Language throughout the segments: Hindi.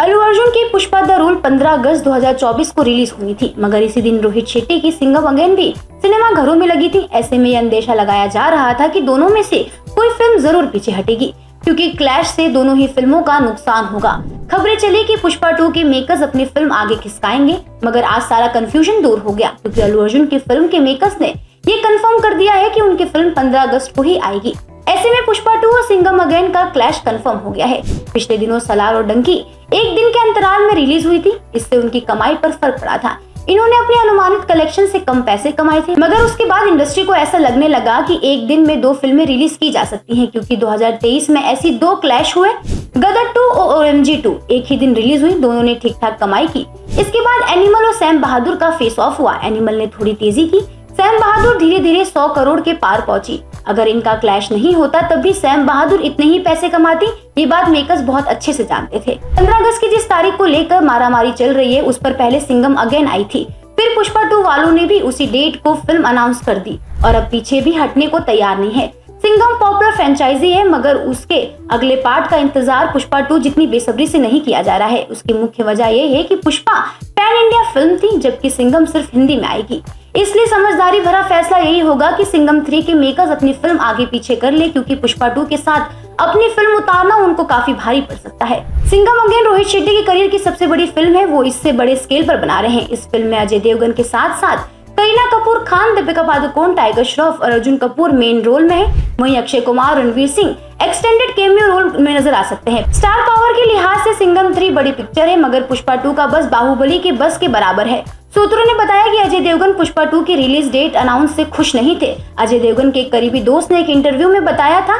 अल्लू अर्जुन की पुष्पा द रूल 15 अगस्त 2024 को रिलीज़ हुई थी। मगर इसी दिन रोहित शेट्टी की सिंगम अगेन भी सिनेमा घरों में लगी थी। ऐसे में यह अंदेशा लगाया जा रहा था कि दोनों में से कोई फ़िल्म ज़रूर पीछे हटेगी, क्योंकि क्लैश से दोनों ही फ़िल्मों का नुकसान होगा। खबरें चली कि पुष्पा टू के मेकर्स अपनी फ़िल्म आगे खिसकाएँगे, मगर आज सारा कंफ्यूजन दूर हो गया, क्योंकि अल्लू अर्जुन की फ़िल्म के मेकर्स ने ये कंफर्म कर दिया है कि उनकी फ़िल्म 15 अगस्त को ही आएगी। ऐसे में पुष्पा टू और सिंगम अगेन का क्लैश कंफर्म हो गया है। पिछले दिनों सलार और डंकी एक दिन के अंतराल में रिलीज़ हुई थी, इससे उनकी कमाई पर फ़र्क पड़ा था। इन्होंने अपने अनुमानित कलेक्शन से कम पैसे कमाए थे, मगर उसके बाद इंडस्ट्री को ऐसा लगने लगा कि एक दिन में दो फ़िल्में रिलीज़ की जा सकती हैं, क्योंकि 2023 में ऐसी दो क्लैश हुए, गदर टू और एम टू। एक ही दिन रिलीज़ हुई, दोनों ने ठीक ठाक कमाई की। इसके बाद एनिमल और सैम बहादुर का फेस ऑफ़ हुआ। एनिमल ने थोड़ी तेज़ी की, सैम बहादुर धीरे धीरे सौ करोड़ के पार पहुँची। अगर इनका क्लैश नहीं होता, तब भी सैम बहादुर इतने ही पैसे कमाती ये बात मेकर्स बहुत अच्छे से जानते थे। पंद्रह अगस्त की जिस तारीख को लेकर मारामारी चल रही है, उस पर पहले सिंगम अगेन आई थी। फिर पुष्पा टू वालों ने भी उसी डेट को फ़िल्म अनाउंस कर दी और अब पीछे भी हटने को तैयार नहीं है। सिंगम पॉपुलर फ्रेंचाइजी है मगर उसके अगले पार्ट का इंतज़ार पुष्पा टू जितनी बेसब्री से नहीं किया जा रहा है। उसकी मुख्य वजह यह है कि पुष्पा पैन इंडिया फ़िल्म थी, जबकि सिंगम सिर्फ़ हिंदी में आएगी। इसलिए समझदारी भरा फैसला यही होगा कि सिंगम थ्री के मेकर्स अपनी फ़िल्म आगे पीछे कर ले, क्योंकि पुष्पा टू के साथ अपनी फ़िल्म उतारना उनको काफ़ी भारी पड़ सकता है। सिंगम अगेन रोहित शेट्टी के करियर की सबसे बड़ी फ़िल्म है, वो इससे बड़े स्केल पर बना रहे हैं। इस फ़िल्म में अजय देवगन के साथ साथ करीना कपूर, खान, दीपिका पादुकोण, टाइगर श्रॉफ और अर्जुन कपूर मेन रोल में है। वहीं Akshay Kumar, Ranveer Singh extended cameo role में नज़र आ सकते हैं। स्टार पावर के लिहाज से सिंगम थ्री बड़ी पिक्चर है, मगर पुष्पा टू का बस बाहुबली के बस के बराबर है। सूत्रों ने बताया कि अजय देवगन पुष्पा टू की रिलीज़ डेट अनाउंस से खुश नहीं थे। अजय देवगन के एक करीबी दोस्त ने एक इंटरव्यू में बताया था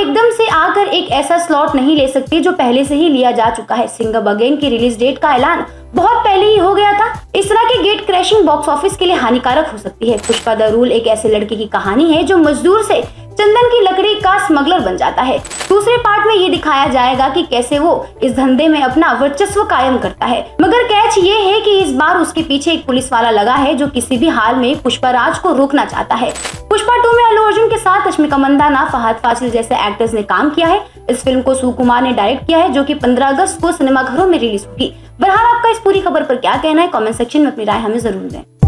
एकदम से आकर एक ऐसा स्लॉट नहीं ले सकते जो पहले से ही लिया जा चुका है। सिंगम अगेन की रिलीज़ डेट का ऐलान बहुत पहले ही हो गया था। इस तरह के गेट क्रैशिंग बॉक्स ऑफ़िस के लिए हानिकारक हो सकती है। पुष्पा द रूल एक ऐसे लड़के की कहानी है जो मजदूर से चंदन की लकड़ी का स्मगलर बन जाता है। दूसरे पार्ट में ये दिखाया जाएगा कि कैसे वो इस धंधे में अपना वर्चस्व कायम करता है। मगर कैच ये है कि इस बार उसके पीछे एक पुलिस वाला लगा है जो किसी भी हाल में पुष्पा राज को रोकना चाहता है। पुष्पा टू में अल्लू अर्जुन के साथ अश्मिका मंदाना फहद फासिल जैसे एक्टर्स ने काम किया है। इस फ़िल्म को सुकुमार ने डायरेक्ट किया है, जो कि 15 अगस्त को सिनेमाघरों में रिलीज़ होगी। बहरहाल आपका इस पूरी खबर पर क्या कहना है? कमेंट सेक्शन में अपनी राय हमें ज़रूर दें।